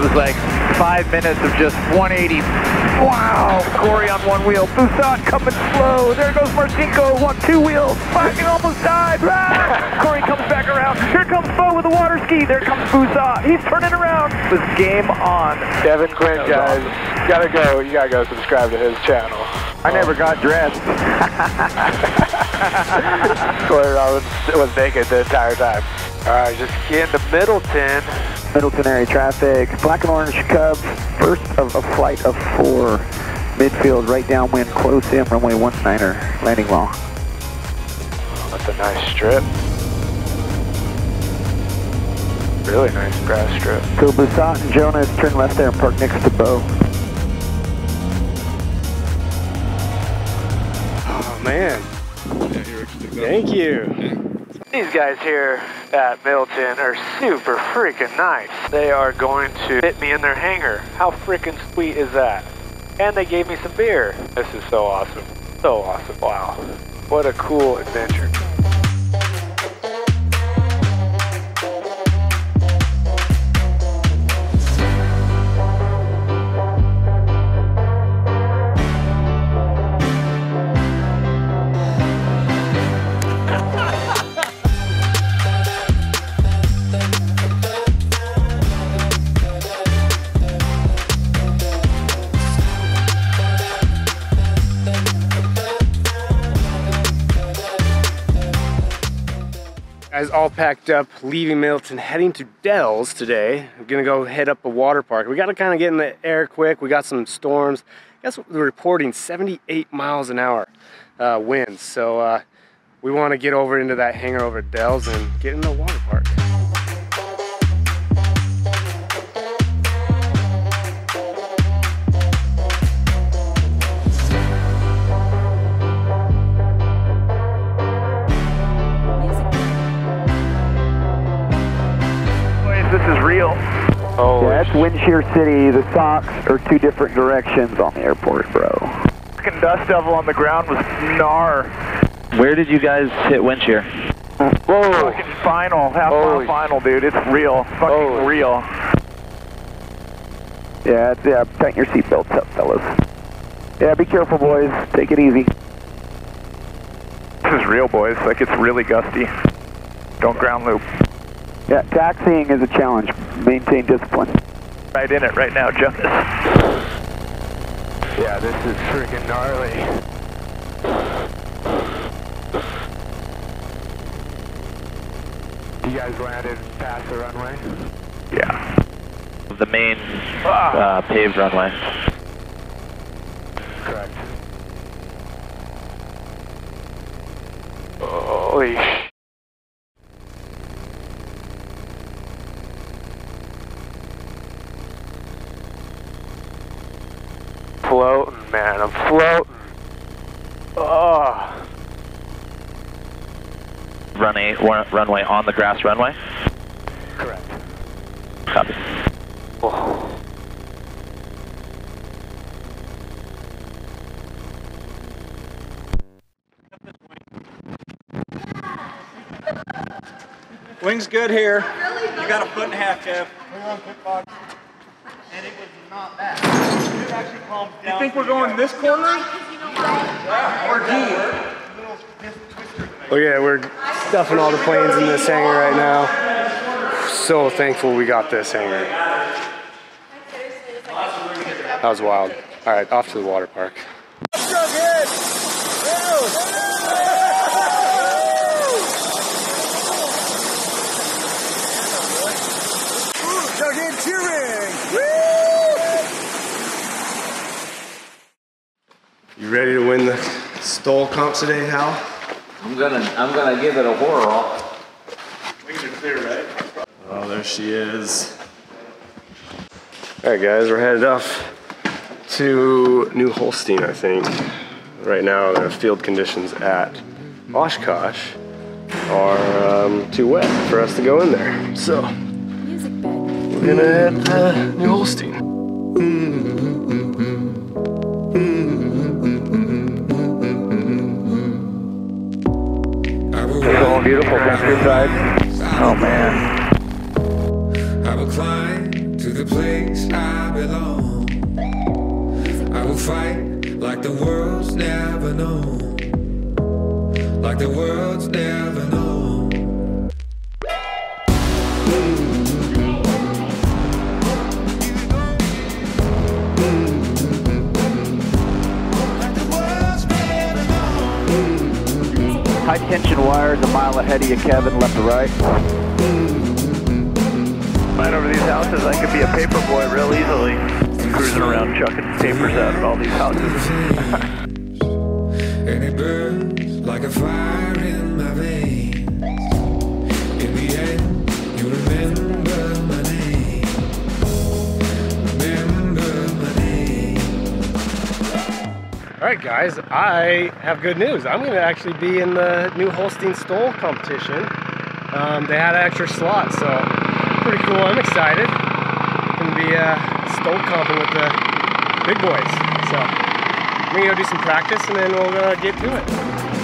it was like five minutes of just 180. Wow, Cory on one wheel. Bussat coming slow. There goes Marcinko on two wheels. Fucking almost died. Ah! Cory comes back around. Here comes Bo with the water ski. There comes Bussat. He's turning around. It was game on. Kevin Quinn, guys. Gotta go. You gotta go subscribe to his channel. I never got dressed. Cory Robbins was naked the entire time. All right, just get into Middleton. Middleton area traffic. Black and orange Cub. First of a flight of four. Midfield, right downwind, close in, runway 19er, landing well. That's a nice strip. Really nice grass strip. So Bussat and Jonas turn left there and park next to Bo. Oh man. Thank you. These guys here at Middleton are super freaking nice. They are going to fit me in their hangar. How freaking sweet is that? And they gave me some beer. This is so awesome. So awesome. Wow. What a cool adventure. Guys, all packed up, leaving Middleton, heading to Dells today. I'm gonna go head up a water park. We gotta kind of get in the air quick. We got some storms. Guess what? We're reporting 78 miles an hour uh, winds. So uh, we want to get over into that hangar over at Dells and get in the water park. Is real. Oh, Yeah, that's Wind Shear City. The socks are two different directions on the airport, bro. Fucking dust devil on the ground was gnar. Where did you guys hit wind shear? Whoa. Fucking final, half Holy- mile final, dude. It's real. Fucking Holy- real. Yeah, yeah, tighten your seatbelts up, fellas. Yeah, be careful, boys. Take it easy. This is real, boys. Like, it's really gusty. Don't ground loop. Yeah, taxiing is a challenge. Maintain discipline. Right in it right now, Jonas. Yeah, this is freaking gnarly. You guys landed past the runway? Yeah. The main uh, paved runway. Correct. Holy man. I'm floating. Oh. Runway, wa- runway on the grass runway. Correct. Copy. Oh. Wing's good here. You got a foot and a half, Kev. And it was not bad. You think we're going this corner? Or D? Oh yeah, we're stuffing all the planes in this hangar right now. So thankful we got this hangar. That was wild. All right, off to the water park. You ready to win the STOL today, Hal? I'm gonna, I'm gonna give it a whirl. Oh, there she is. All right, guys, we're headed off to New Holstein, I think. Right now, the field conditions at Oshkosh are um, too wet for us to go in there. So, we're gonna head to New Holstein. Beautiful, beautiful countryside. Oh, man. I will climb to the the place I belong. I will fight like the world's never known. Like the world's never known. Tension wires a mile ahead of you, Kevin, left to right. Right over these houses, I could be a paper boy real easily. Cruising around chucking papers out at all these houses. and it burns like a fire in my veins. All right, guys, I have good news. I'm going to actually be in the new Holstein STOL competition. Um, they had an extra slot, so pretty cool. I'm excited. Going to be uh, STOL comping with the big boys. So I'm going to go do some practice and then we'll uh, get to it.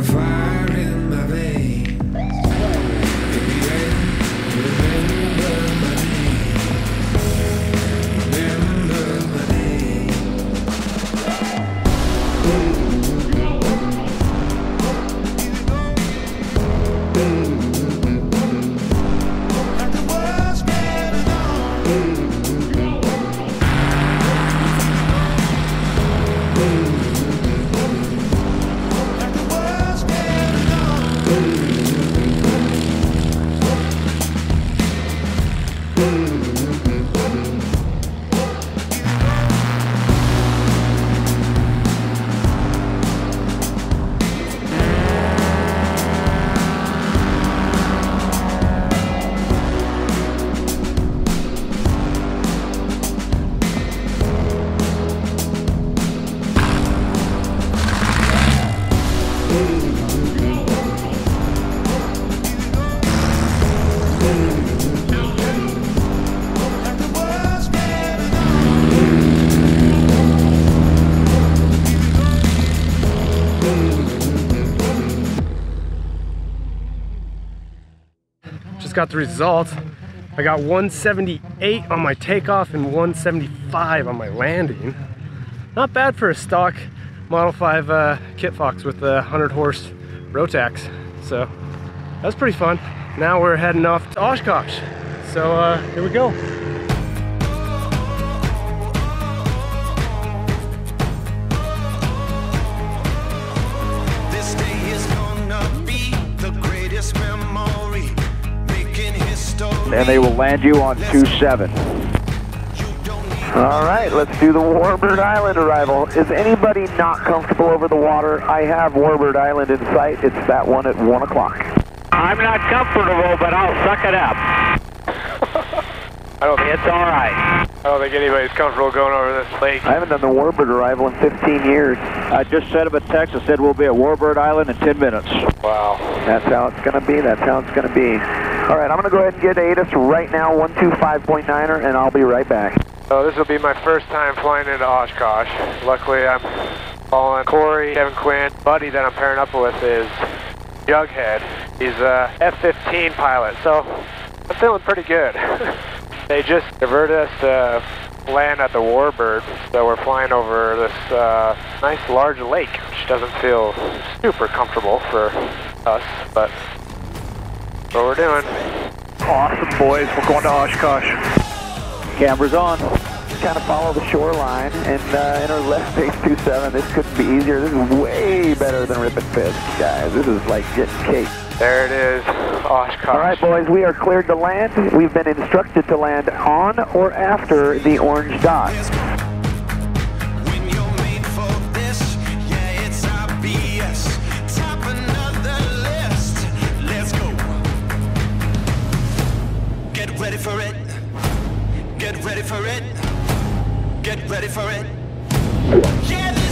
Burns like got the results. I got 178 on my takeoff and 175 on my landing. Not bad for a stock Model 5 uh, Kitfox with the 100 horse Rotax. So that's pretty fun. Now we're heading off to Oshkosh. So uh, here we go. History. And they will land you on 2-7. All right, let's do the Warbird Island arrival. Is anybody not comfortable over the water? I have Warbird Island in sight. It's that one at 1 o'clock. I'm not comfortable, but I'll suck it up. I don't think it's all right. I don't think anybody's comfortable going over this lake. I haven't done the Warbird arrival in 15 years. I just sent him a text that said we'll be at Warbird Island in 10 minutes. Wow. That's how it's going to be. That's how it's going to be. All right, I'm going to go ahead and get ATIS right now, 125.9er, and I'll be right back. So this will be my first time flying into Oshkosh. Luckily, I'm following Cory, Kevin Quinn. Buddy that I'm pairing up with is Jughead. He's a F-15 pilot, so I'm feeling pretty good. they just diverted us to land at the Warbird, so we're flying over this uh, nice large lake, which doesn't feel super comfortable for us, but that's what we're doing. Awesome, boys. We're going to Oshkosh. Cameras on. Kind of follow the shoreline and uh, enter left base 27. This couldn't be easier. This is way better than Rip and Fist, guys. This is like getting cake. There it is, Oshkosh. All right, boys, we are cleared to land. We've been instructed to land on or after the orange dot. ready for it. Get ready for it. Get ready for it. Yeah.